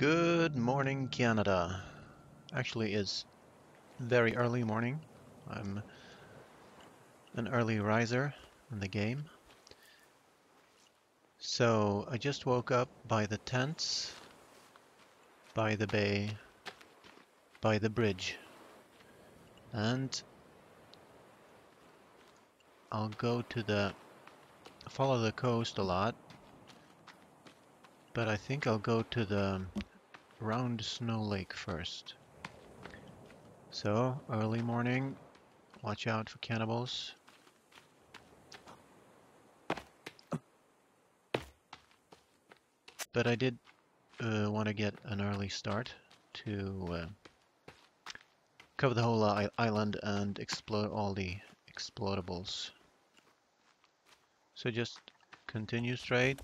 Good morning, Canada. Actually, it's very early morning. I'm an early riser in the game. So I just woke up by the tents, by the bay, by the bridge. And I'll go to the follow the coast a lot but I think I'll go to the round snow lake first. So, early morning, watch out for cannibals. But I did uh, want to get an early start to uh, cover the whole island and explore all the explodables. So just continue straight.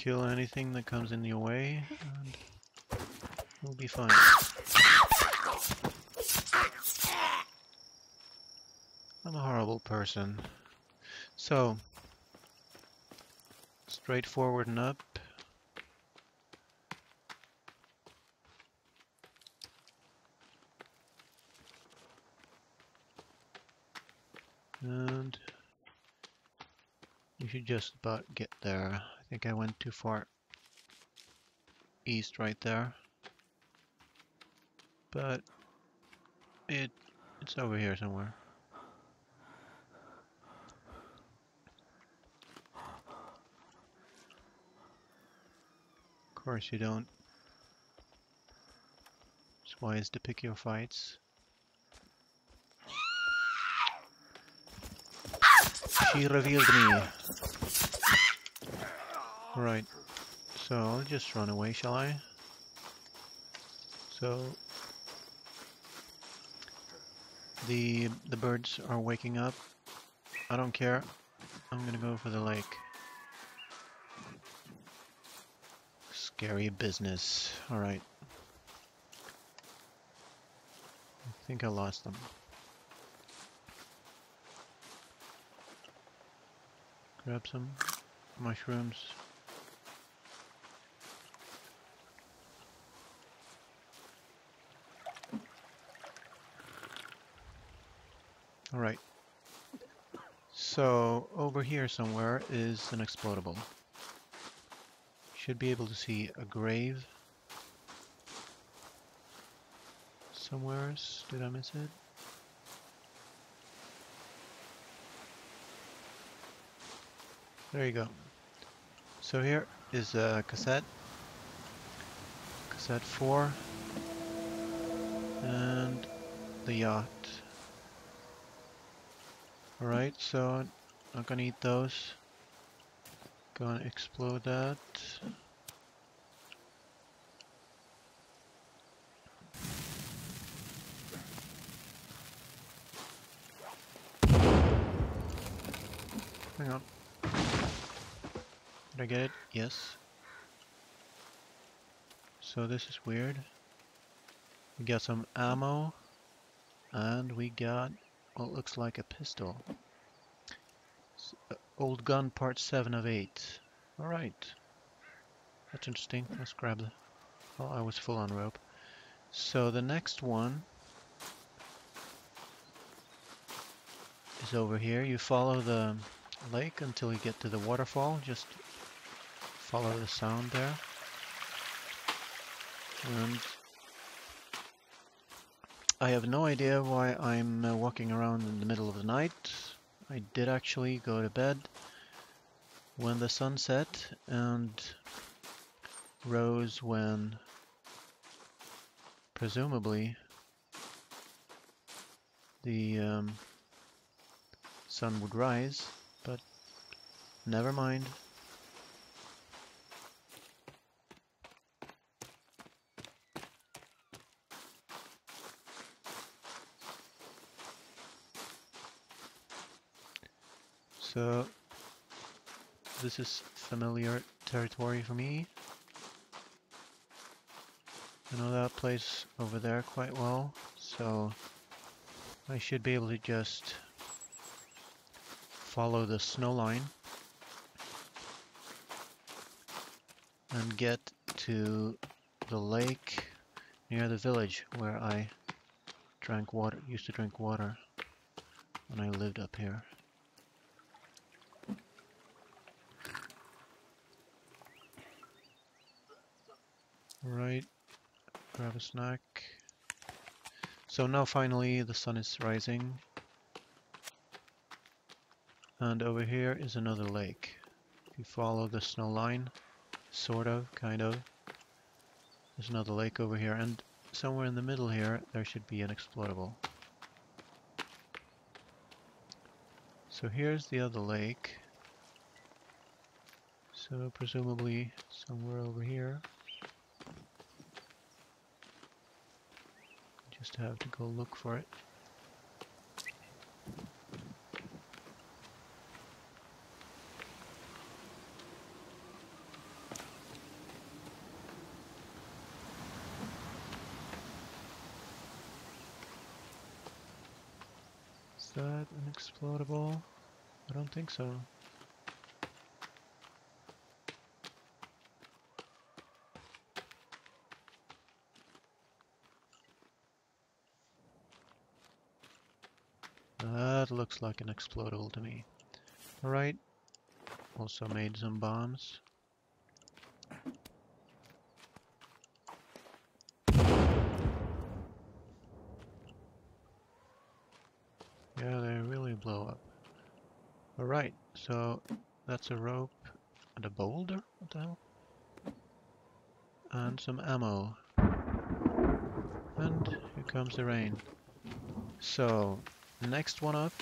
Kill anything that comes in your way, and we'll be fine. I'm a horrible person. So, straight forward and up. And you should just about get there. I think I went too far east right there. But it it's over here somewhere. Of course you don't. It's wise to pick your fights. She revealed me. Right. So I'll just run away, shall I? So the the birds are waking up. I don't care. I'm gonna go for the lake. Scary business. Alright. I think I lost them. Grab some mushrooms. Alright. So, over here somewhere is an explodable. Should be able to see a grave. Somewhere. Did I miss it? There you go. So here is a cassette. Cassette 4. And the yacht. Alright, so not gonna eat those. Gonna explode that. Hang on. Did I get it? Yes. So this is weird. We got some ammo. And we got what looks like a pistol. Uh, old gun part 7 of 8. Alright. That's interesting. Let's grab the... Oh, I was full on rope. So the next one is over here. You follow the lake until you get to the waterfall. Just follow the sound there. And I have no idea why I'm uh, walking around in the middle of the night. I did actually go to bed when the sun set and rose when presumably the um, sun would rise, but never mind. so this is familiar territory for me. I know that place over there quite well, so I should be able to just follow the snow line and get to the lake near the village where I drank water, used to drink water when I lived up here. Right, grab a snack. So now finally the sun is rising. And over here is another lake. If you follow the snow line, sort of, kind of, there's another lake over here. And somewhere in the middle here, there should be an explodable. So here's the other lake. So presumably somewhere over here. Just have to go look for it. Is that an explodable? I don't think so. That looks like an explodable to me. Alright. Also made some bombs. Yeah, they really blow up. Alright, so that's a rope and a boulder? What the hell? And some ammo. And here comes the rain. So, next one up.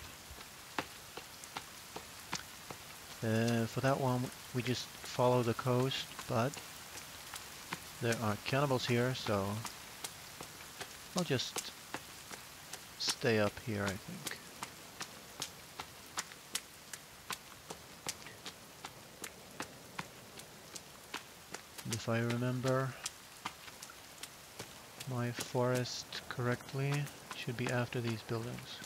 Uh, for that one, we just follow the coast, but there are cannibals here, so I'll just stay up here, I think. And if I remember my forest correctly, should be after these buildings.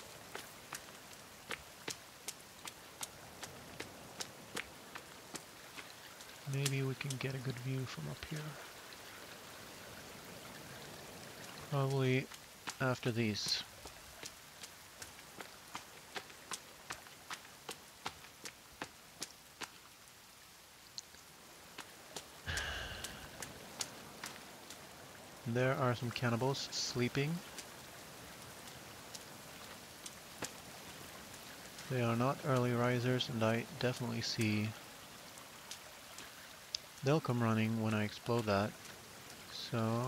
Maybe we can get a good view from up here. Probably after these. There are some cannibals sleeping. They are not early risers and I definitely see they'll come running when I explode that. So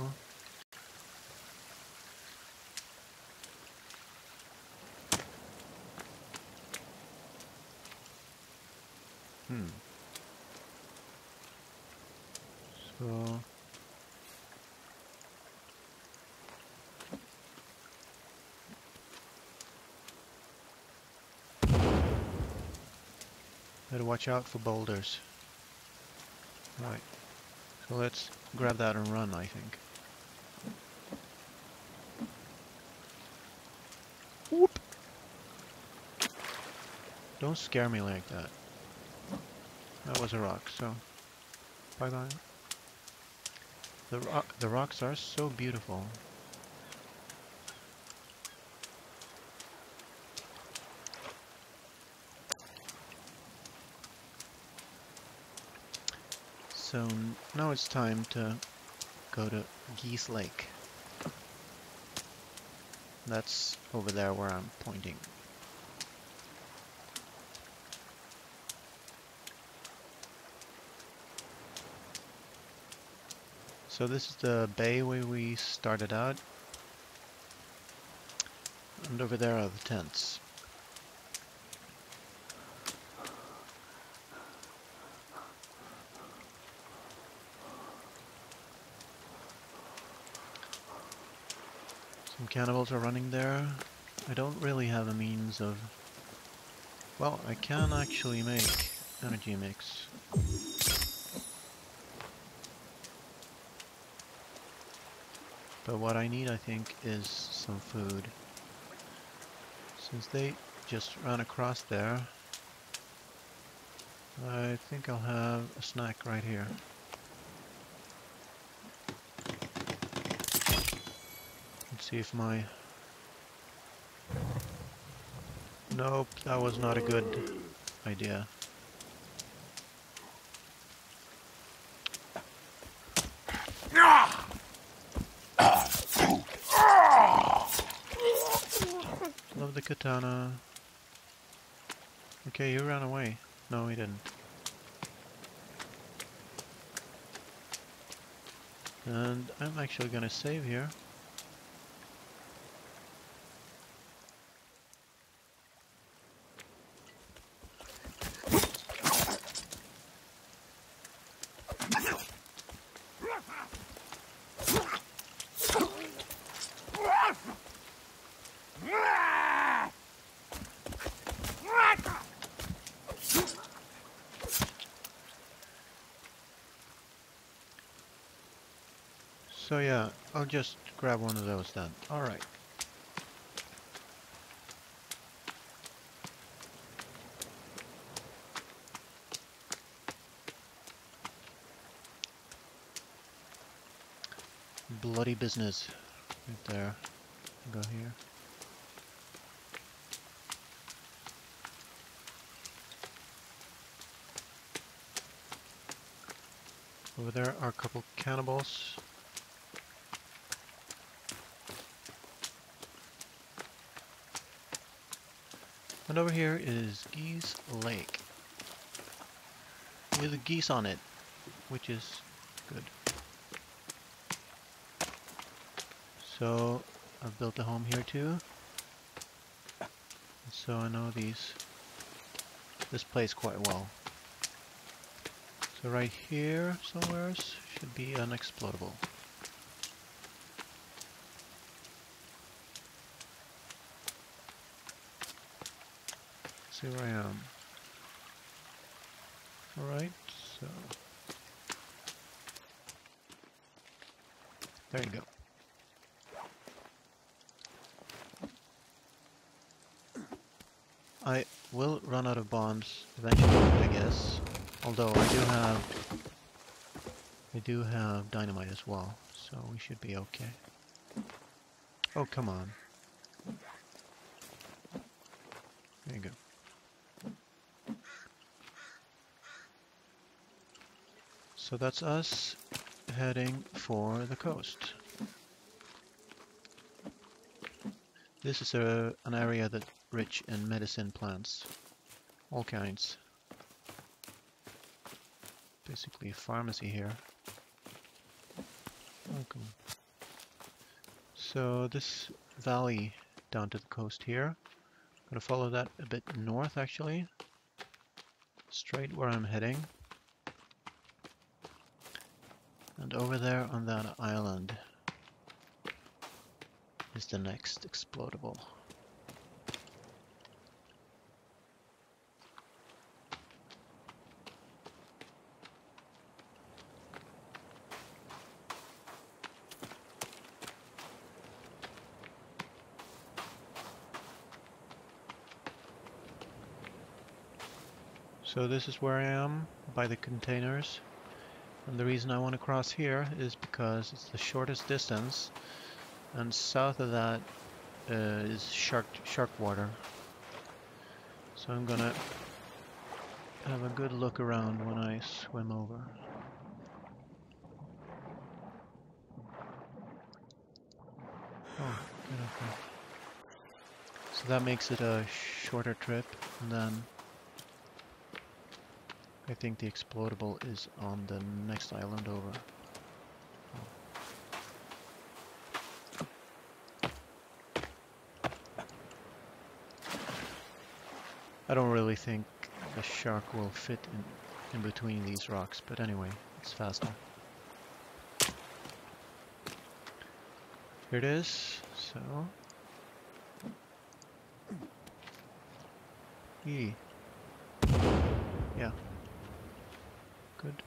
Hmm. So Better watch out for boulders. Right. So let's grab that and run, I think. Whoop! Don't scare me like that. That was a rock, so bye bye. The rock, the rocks are so beautiful. So now it's time to go to Geese Lake. That's over there where I'm pointing. So this is the bay where we started out. And over there are the tents. Cannibals are running there. I don't really have a means of... Well, I can actually make energy mix. But what I need, I think, is some food. Since they just ran across there, I think I'll have a snack right here. See if my... Nope, that was not a good idea. Love the katana. Okay, you ran away. No, he didn't. And I'm actually gonna save here. So yeah, I'll just grab one of those then. Alright. Bloody business. Right there. Go here. Over there are a couple cannibals. And over here is Geese Lake. With geese on it, which is good. So I've built a home here too. So I know these this place quite well. So right here somewhere should be an explodable. See where I am. Alright, so there you go. I will run out of bombs eventually, I guess. Although I do have I do have dynamite as well, so we should be okay. Oh come on. There you go. So that's us heading for the coast. This is a, an area that rich in medicine plants. All kinds. Basically a pharmacy here. Welcome. So this valley down to the coast here. I'm gonna follow that a bit north actually. Straight where I'm heading. And over there on that island is the next explodable. So this is where I am, by the containers. And the reason I want to cross here is because it's the shortest distance. And south of that uh, is shark, shark water. So I'm gonna have a good look around when I swim over. Oh. So that makes it a shorter trip, and then I think the explodable is on the next island over. I don't really think the shark will fit in, in between these rocks, but anyway, it's faster. Here it is, so... Yee. Yeah. Good.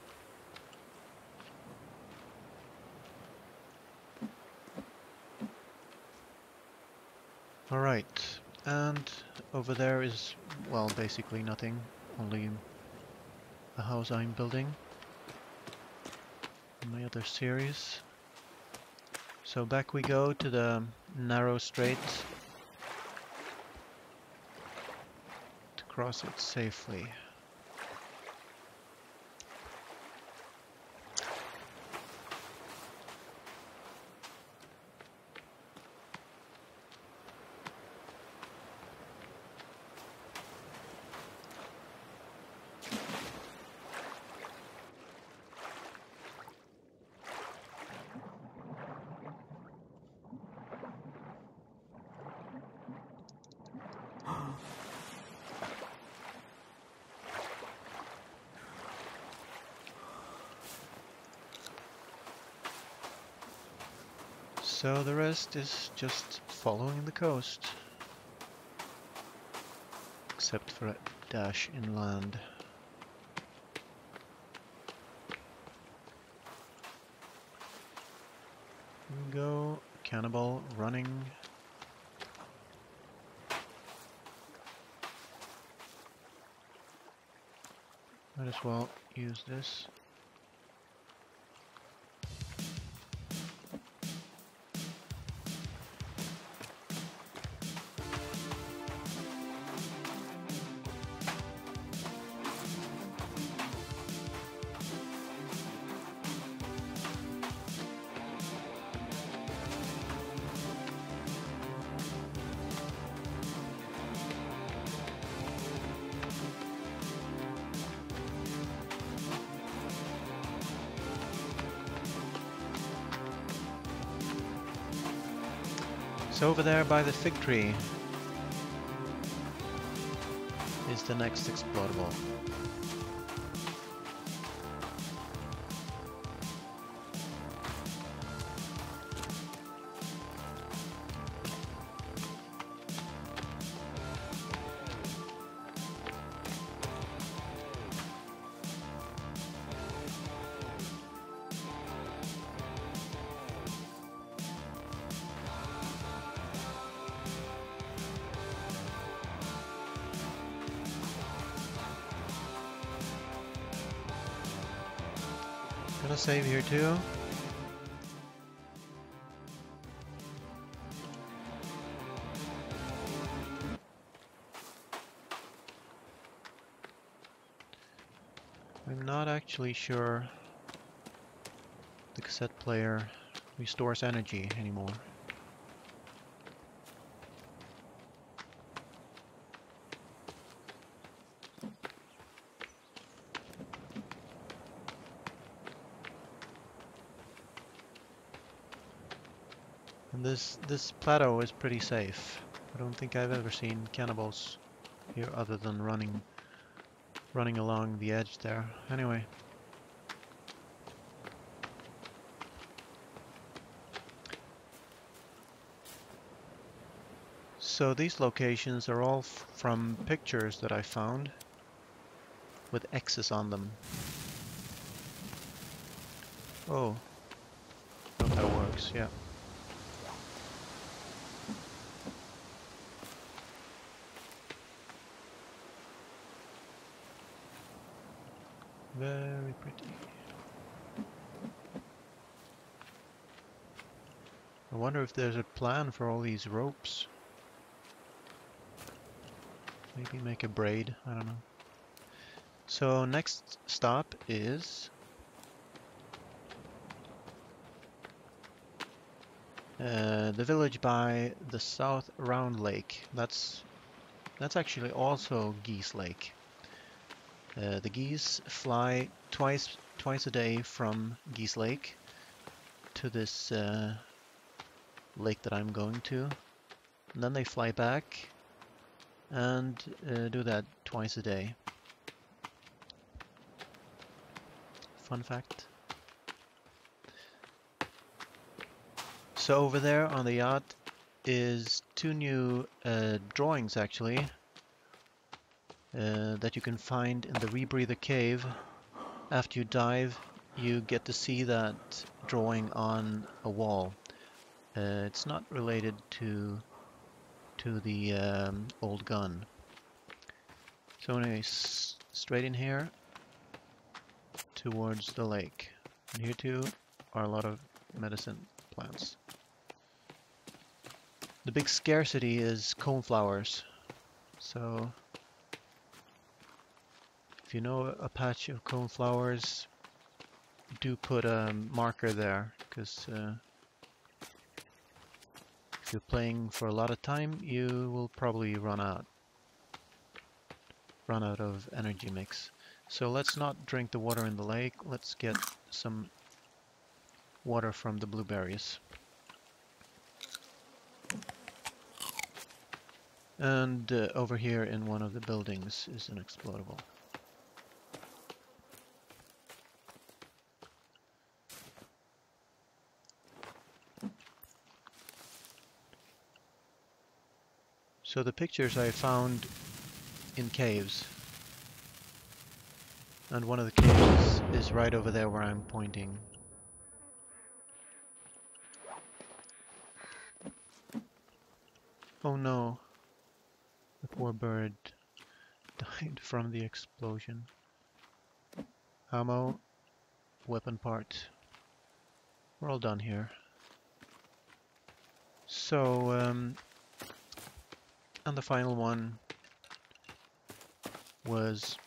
Alright, and over there is, well, basically nothing, only a house I'm building in my other series. So back we go to the narrow strait to cross it safely. So the rest is just following the coast. Except for a dash inland. Go, cannibal running. Might as well use this. Over there by the fig tree is the next explodable. I'm not actually sure the cassette player restores energy anymore. This this plateau is pretty safe. I don't think I've ever seen cannibals here other than running running along the edge there. Anyway. So these locations are all from pictures that I found with X's on them. Oh, hope that works, yeah. Very pretty. I wonder if there's a plan for all these ropes. Maybe make a braid, I don't know. So next stop is uh, the village by the South Round Lake. That's that's actually also Geese Lake. Uh, the geese fly twice twice a day from Geese Lake to this uh, lake that I'm going to. And then they fly back and uh, do that twice a day. Fun fact. So over there on the yacht is two new uh, drawings actually uh, that you can find in the Rebreather cave. After you dive, you get to see that drawing on a wall. Uh, it's not related to to the um, old gun. So anyway, straight in here towards the lake. And here too are a lot of medicine plants. The big scarcity is coneflowers. So if you know a patch of coneflowers, do put a marker there because uh, if you're playing for a lot of time, you will probably run out run out of energy mix. So let's not drink the water in the lake. Let's get some water from the blueberries. And uh, over here in one of the buildings is an explodable. So the pictures I found in caves. And one of the caves is right over there where I'm pointing. Oh no. The poor bird died from the explosion. Ammo, weapon parts. We're all done here. So, um, and the final one was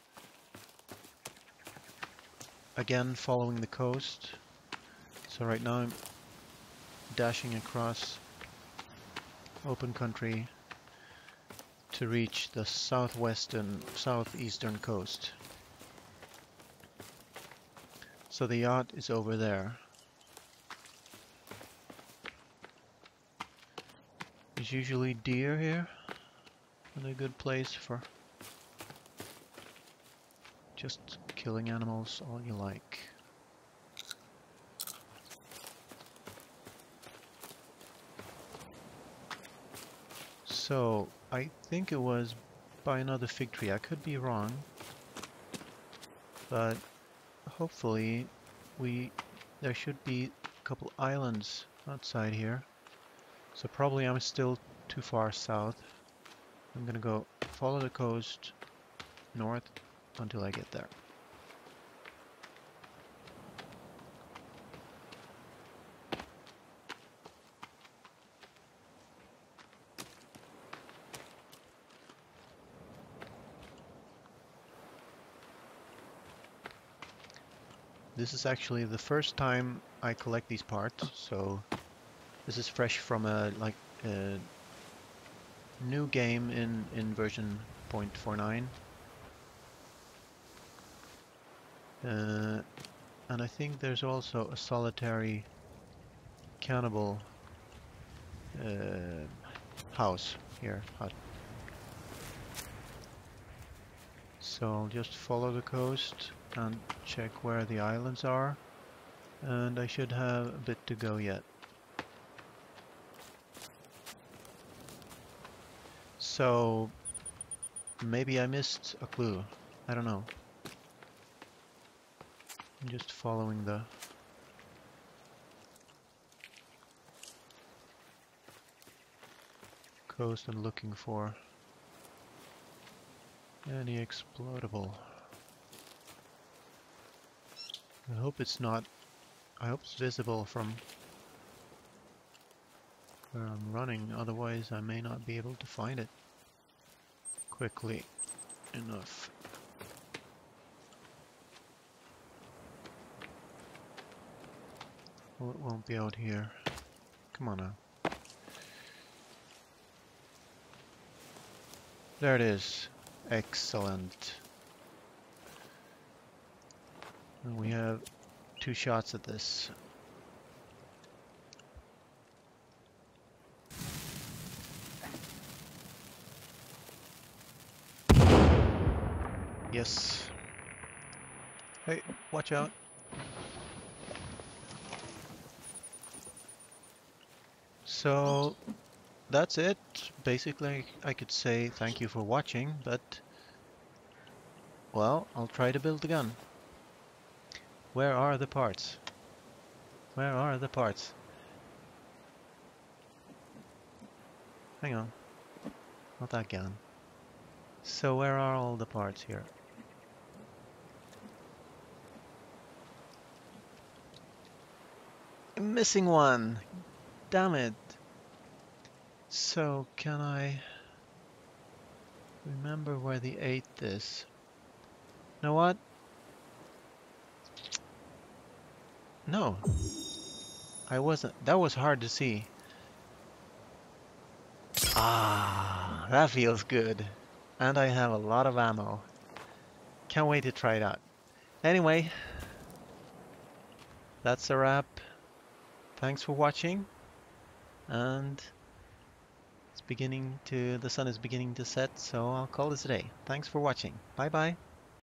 again following the coast. So right now I'm dashing across open country to reach the southwestern, southeastern coast. So the yacht is over there. There's usually deer here, a good place for just killing animals all you like. So, I think it was by another fig tree. I could be wrong. But hopefully we there should be a couple islands outside here. So probably I'm still too far south. I'm gonna go follow the coast north until I get there. This is actually the first time I collect these parts, so this is fresh from a like a new game in in version 0.49. Uh, and I think there's also a solitary cannibal uh, house here. Hut. So I'll just follow the coast and check where the islands are. And I should have a bit to go yet. So maybe I missed a clue. I don't know. I'm just following the coast and looking for any explodable. I hope it's not, I hope it's visible from where I'm running, otherwise I may not be able to find it quickly enough. Well, it won't be out here. Come on now. There it is. Excellent. And we have two shots at this. Yes. Hey, watch out. So that's it. Basically, I could say thank you for watching, but well, I'll try to build the gun. Where are the parts? Where are the parts? Hang on. Not that gun. So where are all the parts here? I'm missing one. Damn it. So, can I remember where the ate this? You know what? No. I wasn't. That was hard to see. Ah, that feels good. And I have a lot of ammo. Can't wait to try it out. Anyway, that's a wrap. Thanks for watching. And it's beginning to, the sun is beginning to set, so I'll call this a day. Thanks for watching. Bye bye.